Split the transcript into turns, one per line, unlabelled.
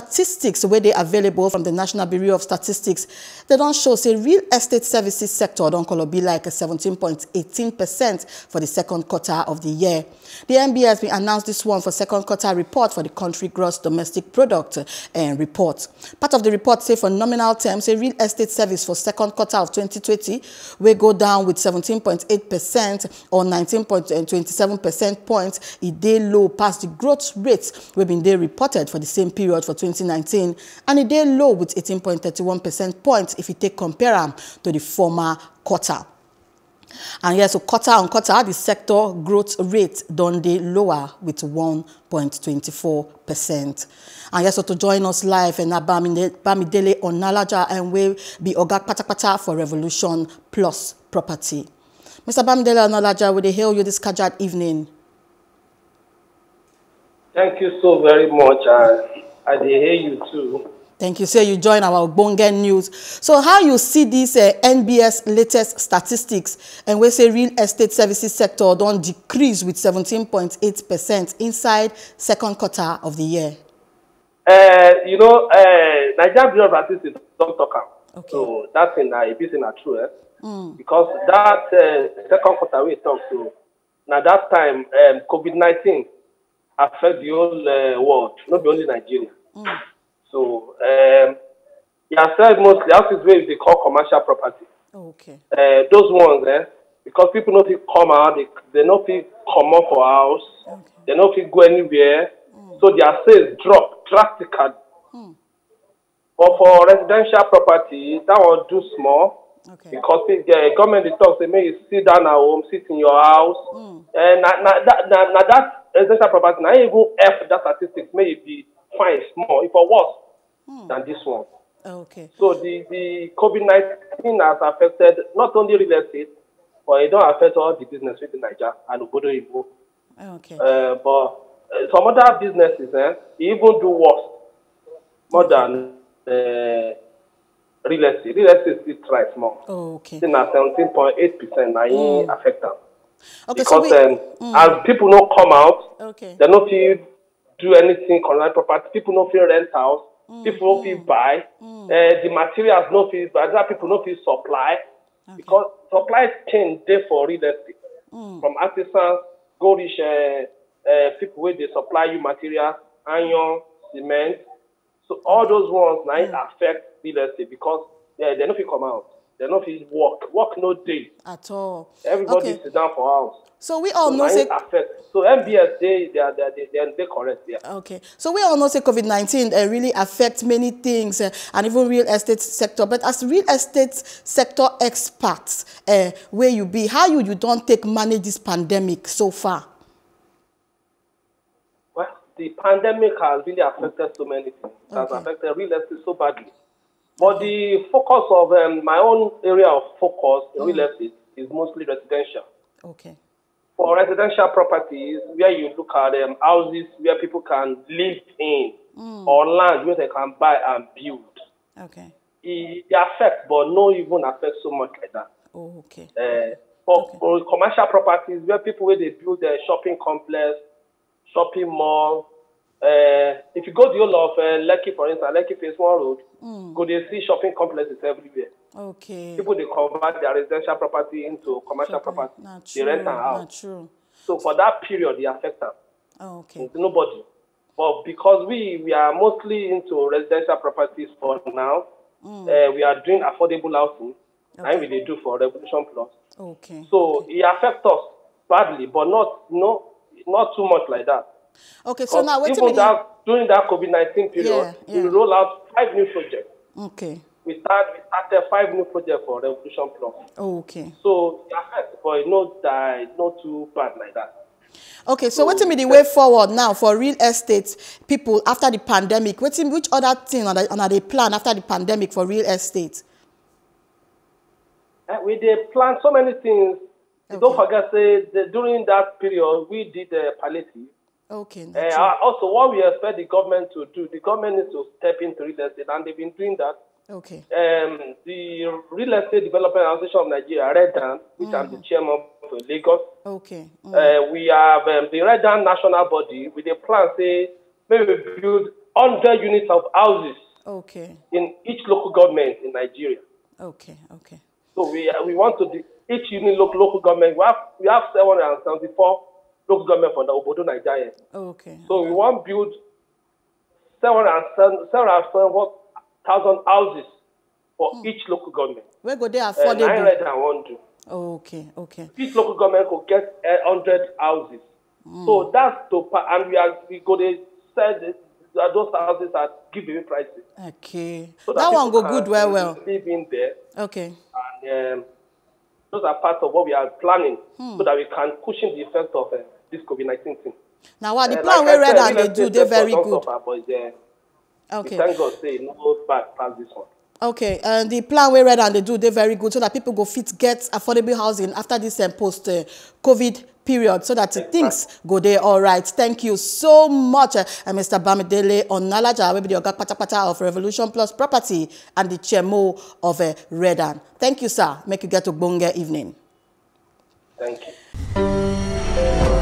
statistics wey dey available from the national bureau of statistics. They don't show say real estate services sector don color be like 17.18 percent for the second quarter of the year. The nbs bin announced this one for second quarter report for the country gross domestic product uh, report. Part of the report say for nominal terms say real estate service for second quarter of 2020 wey go down with 17.8 percent or 19.27 percent points. E dey low past the growth we've been dey reported for the same period for 2019 and e dey low with 18.31 percent points if you take compare am to the former quarter. And yes, so quarter on quarter, the sector growth rate don dey lower with 1.24 percent. And yes, so to join us live, na Bamidele Onalaja and we be Oga Patapata for Revolution Plus Property. Mr. Bamidele Onalaja, we hail you this Kajat evening.
Thank you so very much. I, I dey hear you too.
Thank you. Say you join our Ogbonge news. So how you see this uh, NBS latest statistics and we say real estate services sector don decrease with 17.8 percent inside second quarter of the year?
Uh, you know, uh, Nigerian Bureau of Statistics don talk am.
Okay.
So that thing na a bit na true. Eh? Mm. Because that uh, second quarter we talk so, na that time um, COVID-19 affect the whole uh, world, not be only Nigeria. Mm. So, um, he has said mostly houses where they call commercial property.
Okay.
Uh, those ones, eh, because people no fit come out, they, they no fit come up for house,
Okay.
they no fit go anywhere, so their sales drop drastically. But for residential property, that one do small
Okay.
because the uh, government dey talk say make you sit down at home, sit in your house. And na, na, that, na, na that residential property, im even help that statistics may be fine small, if for worse than this one.
Okay.
So the, the COVID-19 has affected not only real estate, but it don't affect all the business within Nigeria and Obodo Igbo.
Okay.
Uh, but uh, some other businesses, eh, even do worse more than uh, real estate. Real estate is still try small.
Okay.
Na 17.8% na im affect am.
Okay. So
Because
we.
um, as people no come out,
Okay.
they no fit do anything concern property. People no fit rent house. People no fit buy. Uh, the materials no fit buy. Other people no fit supply. Because supply chain dey for real estate. From artisans go reach uh, uh, people wey dey supply you material, iron, cement. So all those ones na it affect real estate because uh, they no fit come out. They no fit work. Work no dey.
At all.
Everybody
Okay.
sit down for house.
So we all
So
know say
affect. So NBS dey they are they are they are correct there.
Okay, so we all know say COVID nineteen uh, really affect many things uh, and even real estate sector. But as real estate sector experts, uh, where you be, how you you don take manage this pandemic so far?
Well, the pandemic has really affected so many things. It has
Okay.
affected real estate so badly. But the focus of um, my own area of focus in real estate is mostly residential.
Okay,
For residential properties, where you look at um, houses where people can live in or land where they can buy and build,
okay,
it, affects, but no even affect so much like that.
oh, okay,
Uh, for, for commercial properties where people where they build their shopping complex, shopping mall. Uh, if you go the whole of uh, Lekki, for instance, Lekki Phase One Road, go they see shopping complexes everywhere.
okay.
People they convert their residential property into commercial property.
Not
They
true,
rent them
not true.
So for that period, they affect them.
Oh, okay,
Nobody. But because we we are mostly into residential properties for now, uh, we are doing affordable housing. And we they do for Revolution Plus.
okay.
So it affects us badly, but not no not too much like that.
Okay, so now what
even
you
that during that COVID nineteen period,
Yeah, yeah.
we roll out five new projects.
Okay,
We start we started five new projects for Revolution Plus.
oh, okay.
So it affects, but not die not too bad like that.
Okay, so wetin be the way forward now for real estate people after the pandemic? Wetin which other thing una una dey plan after the pandemic for real estate?
Eh, we did plan so many things.
Okay.
Don't forget, say the, during that period we did uh, palliative.
Okay,
Uh, also, what we expect the government to do, the government needs to step into real estate, and they've been doing that.
okay,
um, the Real Estate Development Association of Nigeria, REDAN, which I'm the chairman for Lagos.
okay, mm,
Uh, we have um, the REDAN national body with a plan, say, maybe build 100 units of houses
Okay.
in each local government in Nigeria.
Okay. Okay.
So we we want to each unit local local government. We have we have 774 local government for the Obodo Nigeria.
Okay.
So we want to build 707,000 houses for each local government.
Where go they
Uh,
affordable?
901 do.
Okay. Okay.
Each local government could get uh, 100 houses. So that's to and we are we go they sell this, that those houses at give away prices.
Okay.
So
that one go good well well.
Live in there.
Okay.
and um, those are part of what we are planning so that we can cushion the effect of uh, this COVID-19 thing.
Now what the
Uh,
plan
like
we read and they do,
estate
they
sector
very good.
Suffer, but uh,
Okay.
thank God say no bad pass this one.
Okay, and the plan we read and they do, they very good so that people go fit get affordable housing after this um, post uh, COVID period so that uh, things go there all right. Thank you so much, uh, uh, Mr. Bamidele Onalaja, will be the Oga Patapata of Revolution Plus Property and the Chemo of uh, Redan. Thank you, sir. Make you get to Bonga evening.
Thank you.